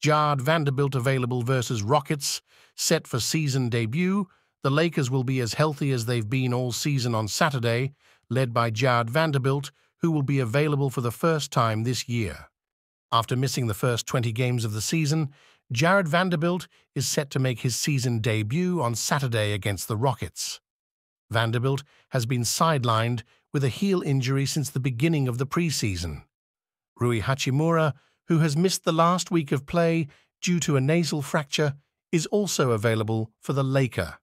Jarred Vanderbilt available versus Rockets, set for season debut. The Lakers will be as healthy as they've been all season on Saturday, led by Jarred Vanderbilt, who will be available for the first time this year. After missing the first 20 games of the season, Jarred Vanderbilt is set to make his season debut on Saturday against the Rockets. Vanderbilt has been sidelined with a heel injury since the beginning of the preseason. Rui Hachimura, who has missed the last week of play due to a nasal fracture, is also available for the Laker.